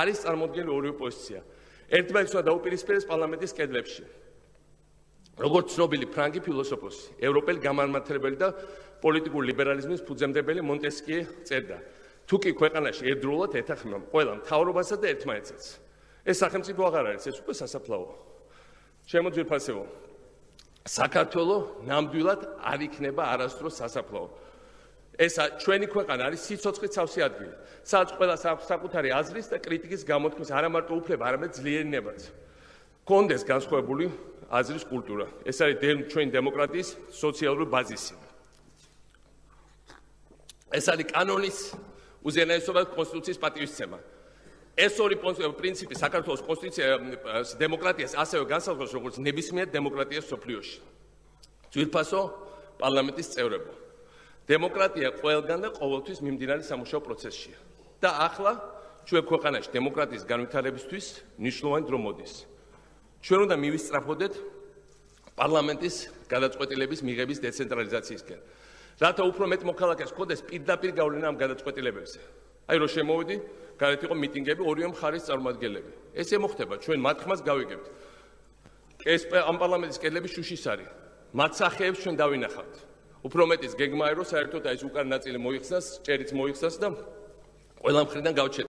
არის წარმოქმნილი ორივე პოზიცია. ერთმანეთს უნდა დაუპირისპირდეს პარლამენტის კედლებში. როგორც ცნობილი ფრანგი ფილოსოფოსი, ევროპელი გამართლებელი და პოლიტიკური ლიბერალიზმის ფუძემდებელი მონტესკიე წერდა: თუ კი ქვეყანაში ერთდროულად ეთანხმება ყველა მთავრობასა და ერთმანეთსაც, ეს სახელმწიფო აღარ არის, ეს უკვე სასაფლაოა. შემოძვირფასებო. საქართველოს ნამდვილად არ იქნება არასდროს სასაფლაო. ეს ჩვენი ქვეყანა არის სიცოცხლის სავსე ადგილი. სადაც ყველა საკუთარი აზრის და კრიტიკის გამოთქმის არა მარტო უფლება, არამედ ძლიერინებაც. კონდეს განსხვავებული აზრის კულტურა. ეს არის ჩვენი დემოკრატიის სოციალური ბაზისი. ეს არის კანონის უზენაესობა კონსტიტუციის პატივისცემა. ეს ორი პრინციპი საქართველოს კონსტიტუცია დემოკრატიას ასევე განსაზღვრავს როგორც ნებისმიერ დემოკრატიას სოფლიოში. ძვირფასო პარლამენტის წევრებო. დემოკრატია ყველგან და ყოველთვის მიმდინარე სამუშაო პროცესია. და ახლა ჩვენ ქვეყანაში დემოკრატიის განვითარებისთვის ნიშნულოვანი დრო მოდის. ჩვენ უნდა მივისწრაფოდეთ პარლამენტის გადაწყვეტილების მიღების დეცენტრალიზაციისკენ. რათა უფრო მეტ მოქალაქეს ხოდეს პირდაპირ გავლენა ამ გადაწყვეტილებებზე. აი რომ შემოვიდი, გარეთ იყო მიტინგები ორივე მხარის წარმომადგენლები. ესე მოხდება, ჩვენ მათ ხმას გავიგებთ. ეს ამ პარლამენტის კედლები შუშის არის. მათ სახეებს ჩვენ დავინახავთ. უფრო მეტის გეგმაა რომ საერთოდ აი ეს უკან ნაწილი მოიხსნას, ჭერიც მოიხსნას და ყველა მხრიდან გავჩერდეთ.